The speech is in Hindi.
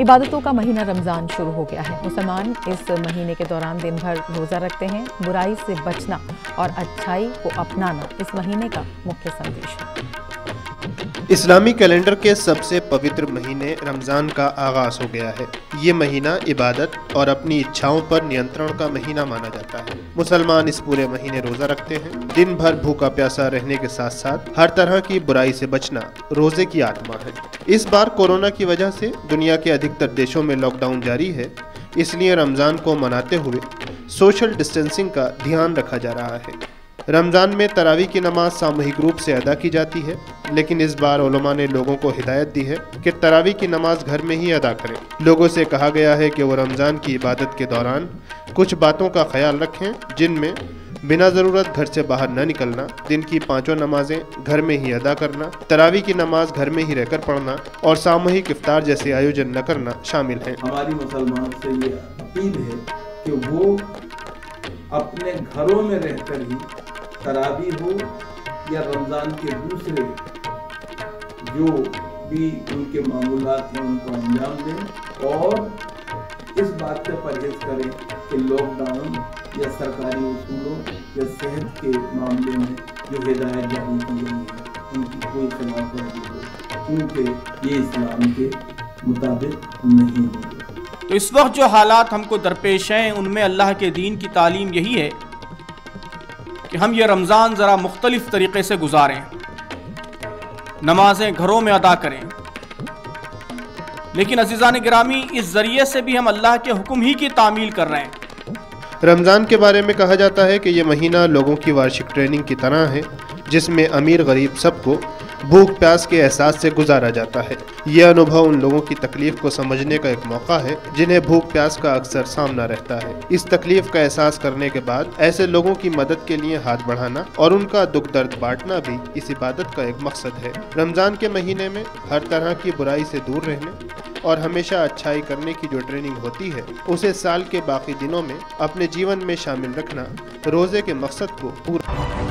इबादतों का महीना रमज़ान शुरू हो गया है। मुसलमान इस महीने के दौरान दिन भर रोज़ा रखते हैं, बुराई से बचना और अच्छाई को अपनाना इस महीने का मुख्य संदेश है। इस्लामी कैलेंडर के सबसे पवित्र महीने रमज़ान का आगाज़ हो गया है। ये महीना इबादत और अपनी इच्छाओं पर नियंत्रण का महीना माना जाता है। मुसलमान इस पूरे महीने रोज़ा रखते हैं। दिन भर भूखा प्यासा रहने के साथ साथ हर तरह की बुराई से बचना रोज़े की आत्मा है। इस बार कोरोना की वजह से दुनिया के अधिकतर देशों में लॉकडाउन जारी है। इसलिए रमज़ान को मनाते हुए सोशल डिस्टेंसिंग का ध्यान रखा जा रहा है। रमज़ान में तरावी की नमाज़ सामूहिक रूप से अदा की जाती है, लेकिन इस बार ओलमा ने लोगों को हिदायत दी है कि तरावी की नमाज़ घर में ही अदा करें। लोगों से कहा गया है कि वो रमज़ान की इबादत के दौरान कुछ बातों का ख्याल रखें, जिनमें बिना ज़रूरत घर से बाहर न निकलना, दिन की पाँचों नमाजें घर में ही अदा करना, तरावी की नमाज़ घर में ही रहकर पढ़ना और सामूहिक इफ्तार जैसे आयोजन न करना शामिल है। हमारी मुसलमान से ये अपील है कि वो अपने घरों में रहकर ही तरावी हो या रमज़ान के दूसरे जो भी उनके मामूलात हैं, उनको अंजाम दें और इस बात से परहेज करें कि लॉकडाउन या सरकारी उसूलों या सेहत के मामले में जो हिदायत जारी की गई है, उनकी कोई खिलाफ वर्जी हो, क्योंकि ये इस्लाम के मुताबिक नहीं होगी तो इस वक्त जो हालात हमको दरपेश हैं, उनमें अल्लाह के दीन की तालीम यही है कि हम ये रमज़ान ज़रा मुख्तलिफ़ तरीक़े से गुजारें। नमाजें घरों में अदा करें। लेकिन अजीज़ान ग्रामी, इस ज़रिए से भी हम अल्लाह के हुक्म ही की तामील कर रहे हैं। रमज़ान के बारे में कहा जाता है कि यह महीना लोगों की वार्षिक ट्रेनिंग की तरह है, जिसमें अमीर गरीब सबको भूख प्यास के एहसास से गुजारा जाता है। यह अनुभव उन लोगों की तकलीफ़ को समझने का एक मौका है, जिन्हें भूख प्यास का अक्सर सामना रहता है। इस तकलीफ़ का एहसास करने के बाद, ऐसे लोगों की मदद के लिए हाथ बढ़ाना और उनका दुख दर्द बांटना भी इस इबादत का एक मकसद है। रमज़ान के महीने में हर तरह की बुराई से दूर रहने और हमेशा अच्छाई करने की जो ट्रेनिंग होती है, उसे साल के बाकी दिनों में अपने जीवन में शामिल रखना रोज़े के मकसद को पूरा